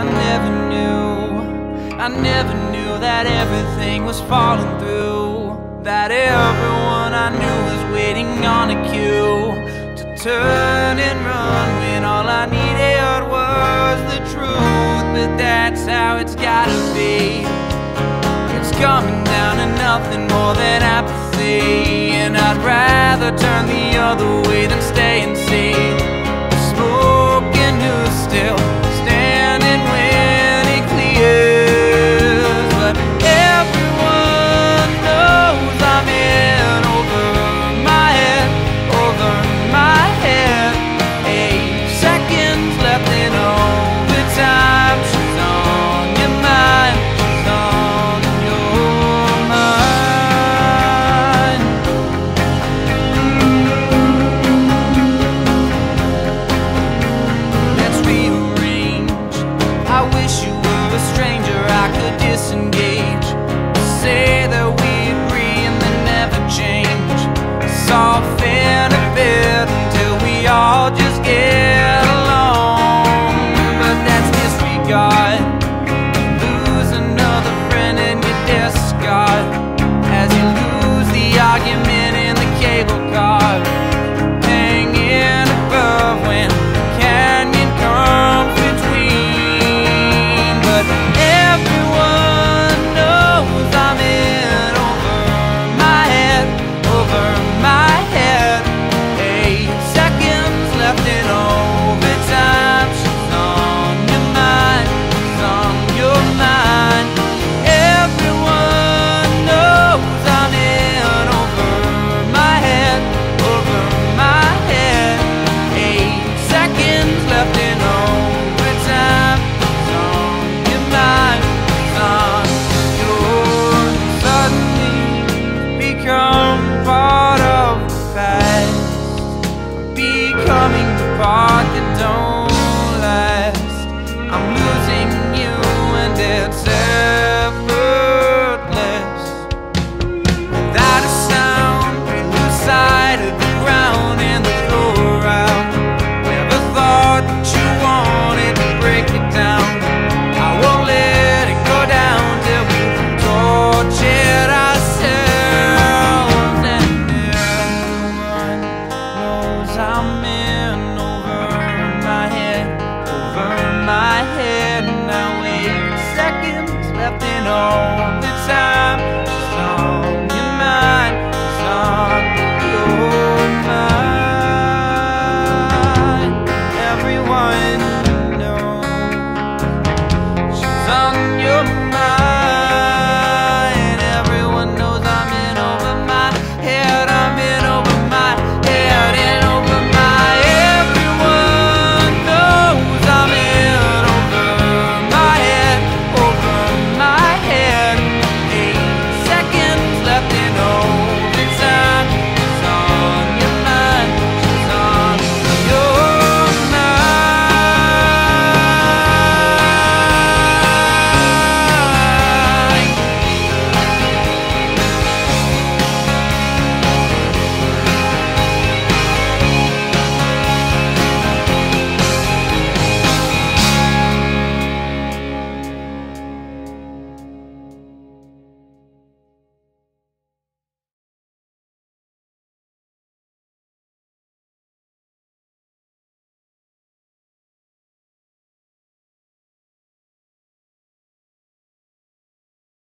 I never knew, I never knew that everything was falling through. That everyone I knew was waiting on a cue to turn and run when all I needed was the truth. But that's how it's gotta be. It's coming down to nothing more than apathy. And I'd rather turn the other way than stay and see off coming apart that don't last. I'm I'm in over my head, over my head. Now wait seconds left in all the time. Just